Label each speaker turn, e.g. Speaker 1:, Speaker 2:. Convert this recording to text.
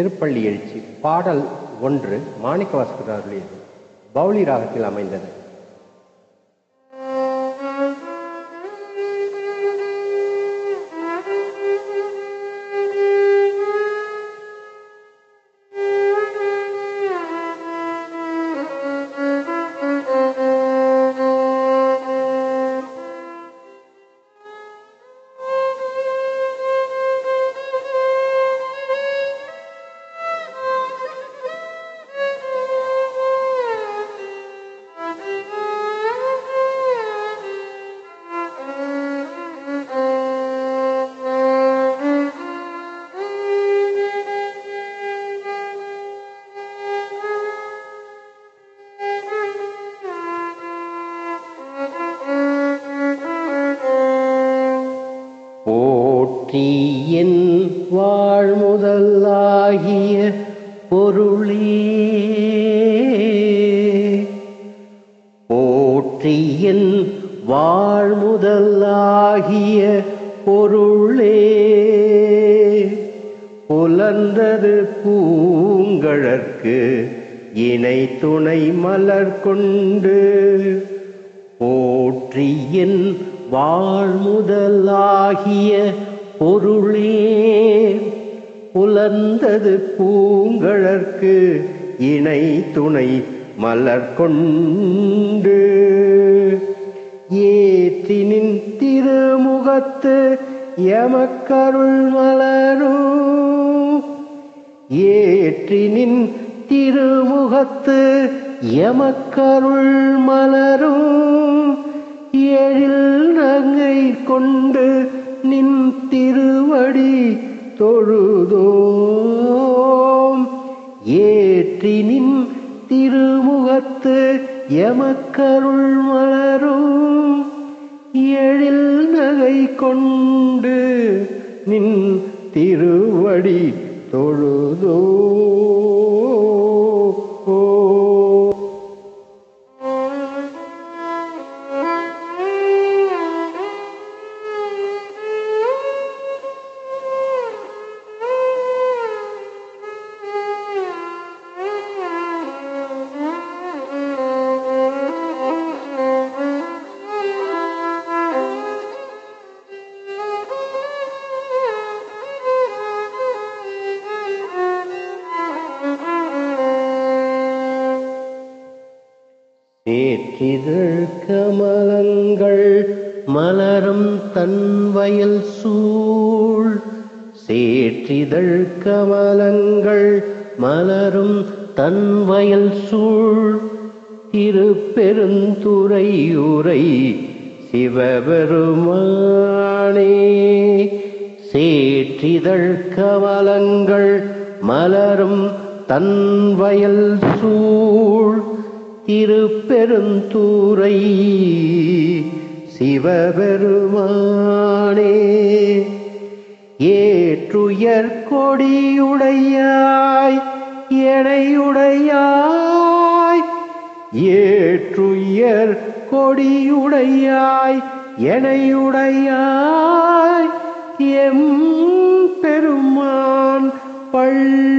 Speaker 1: திருப்பள்ளி எழுச்சி பாடல் ஒன்று மாணிக்கவாசகர் அருளியது பவுளி ராகத்தில் அமைந்தது. போற்றி வாழ்முதலாகிய பொருளே. போற்றியின் வாழ்முதலாகிய பொருளே. புலர்ந்தது பூங்கழற்கு இணை துணை மலர் கொண்டு போற்றியின் வாழ்முதலாகிய பொருளே புலர்ந்தது பூங்கழற்கு இணை துணை மலர் கொண்டு. ஏற்றினின் திருமுகத்து எமக்கருள் மலரும் ஏற்றினின் திருமுகத்து எமக்கருள் மலரும் தொழுதோம் ஏற்றினின் திருமுகத்து எமக்கருள் மலரும். எழில் நகை கொண்டு நின் திருவடி தொழுதோ. தேற்றிதழ் கமலங்கள் மலரும் தன்வயல் சூழ். சேற்றிதழ் கமலங்கள் மலரும் தன்வயல் சூழ். திருப்பெருந்துறையுரை சிவபெருமானே சேற்றிதழ் கமலங்கள் மலரும் தன்வயல் சூழ். திருப்பெருந்தூரை சிவபெருமானே ஏற்றுயர் கொடியுடையாய் எடையுடையாய் ஏற்றுயர் கொடியுடையாய் எனையுடையாய் எம் பெருமான் பள்ளி